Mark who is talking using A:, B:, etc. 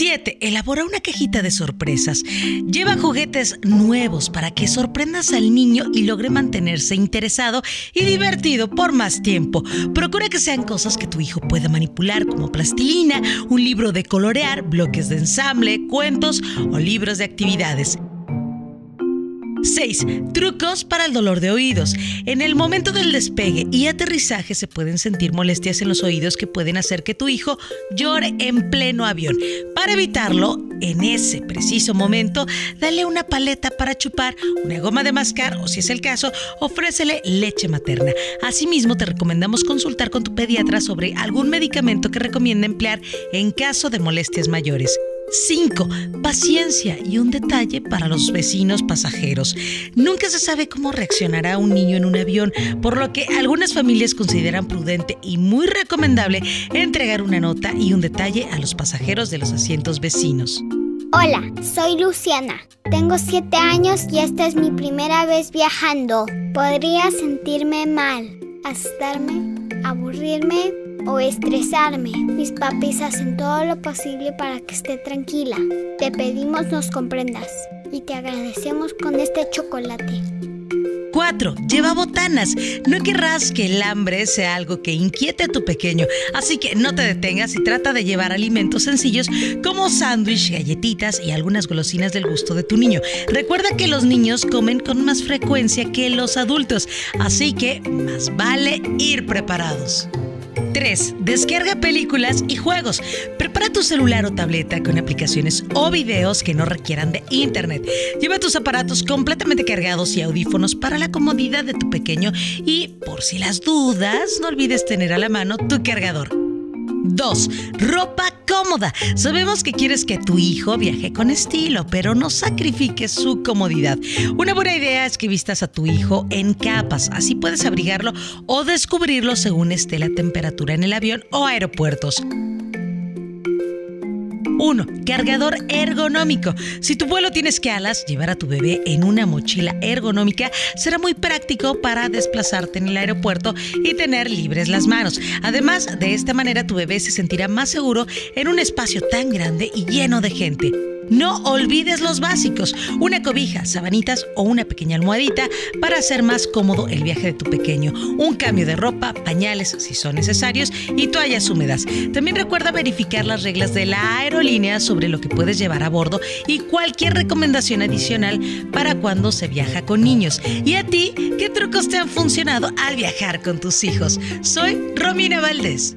A: 7. Elabora una cajita de sorpresas. Lleva juguetes nuevos para que sorprendas al niño y logre mantenerse interesado y divertido por más tiempo. Procura que sean cosas que tu hijo pueda manipular como plastilina, un libro de colorear, bloques de ensamble, cuentos o libros de actividades. 6. Trucos para el dolor de oídos. En el momento del despegue y aterrizaje se pueden sentir molestias en los oídos que pueden hacer que tu hijo llore en pleno avión. Para evitarlo, en ese preciso momento, dale una paleta para chupar, una goma de mascar o, si es el caso, ofrécele leche materna. Asimismo, te recomendamos consultar con tu pediatra sobre algún medicamento que recomienda emplear en caso de molestias mayores. 5. Paciencia y un detalle para los vecinos pasajeros. Nunca se sabe cómo reaccionará un niño en un avión, por lo que algunas familias consideran prudente y muy recomendable entregar una nota y un detalle a los pasajeros de los asientos vecinos.
B: Hola, soy Luciana. Tengo 7 años y esta es mi primera vez viajando. Podría sentirme mal, asustarme, aburrirme o estresarme. Mis papis hacen todo lo posible para que esté tranquila. Te pedimos nos comprendas y te agradecemos con este chocolate.
A: 4. Lleva botanas. No querrás que el hambre sea algo que inquiete a tu pequeño, así que no te detengas y trata de llevar alimentos sencillos como sándwich, galletitas y algunas golosinas del gusto de tu niño. Recuerda que los niños comen con más frecuencia que los adultos, así que más vale ir preparados. 3. Descarga películas y juegos. Prepara tu celular o tableta con aplicaciones o videos que no requieran de internet. Lleva tus aparatos completamente cargados y audífonos para la comodidad de tu pequeño y, por si las dudas, no olvides tener a la mano tu cargador. 2. Ropa cómoda. Sabemos que quieres que tu hijo viaje con estilo, pero no sacrifiques su comodidad. Una buena idea es que vistas a tu hijo en capas, así puedes abrigarlo o descubrirlo según esté la temperatura en el avión o aeropuertos. 1. Cargador ergonómico. Si tu vuelo tiene escalas, llevar a tu bebé en una mochila ergonómica será muy práctico para desplazarte en el aeropuerto y tener libres las manos. Además, de esta manera tu bebé se sentirá más seguro en un espacio tan grande y lleno de gente. No olvides los básicos, una cobija, sabanitas o una pequeña almohadita para hacer más cómodo el viaje de tu pequeño, un cambio de ropa, pañales si son necesarios y toallas húmedas. También recuerda verificar las reglas de la aerolínea sobre lo que puedes llevar a bordo y cualquier recomendación adicional para cuando se viaja con niños. ¿Y a ti qué trucos te han funcionado al viajar con tus hijos? Soy Romina Valdés.